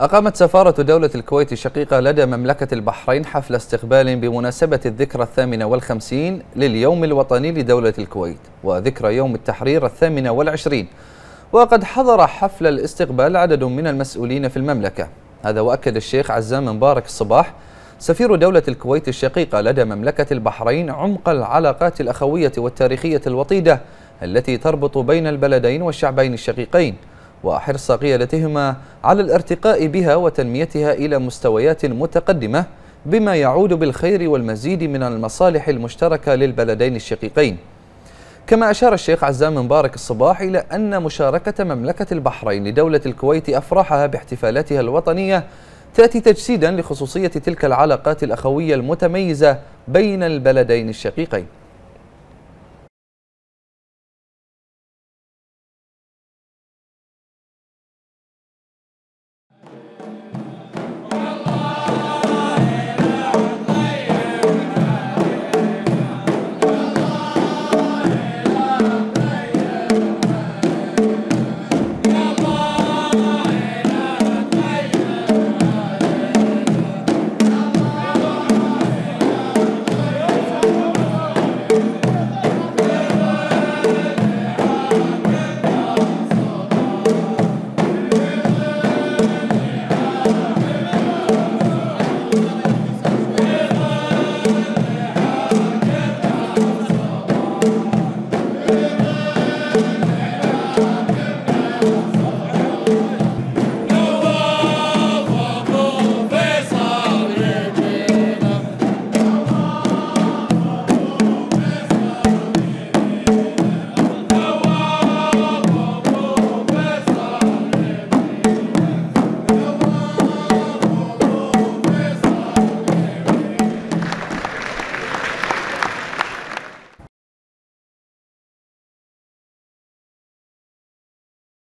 أقامت سفارة دولة الكويت الشقيقة لدى مملكة البحرين حفل استقبال بمناسبة الذكرى الثامنة والخمسين لليوم الوطني لدولة الكويت وذكرى يوم التحرير الثامنة والعشرين. وقد حضر حفل الاستقبال عدد من المسؤولين في المملكة. هذا وأكد الشيخ عزام مبارك الصباح سفير دولة الكويت الشقيقة لدى مملكة البحرين عمق العلاقات الأخوية والتاريخية الوطيدة التي تربط بين البلدين والشعبين الشقيقين. وحرص قيادتهما على الارتقاء بها وتنميتها إلى مستويات متقدمة بما يعود بالخير والمزيد من المصالح المشتركة للبلدين الشقيقين. كما أشار الشيخ عزام مبارك الصباح إلى أن مشاركة مملكة البحرين لدولة الكويت أفراحها باحتفالاتها الوطنية تأتي تجسيدا لخصوصية تلك العلاقات الأخوية المتميزة بين البلدين الشقيقين.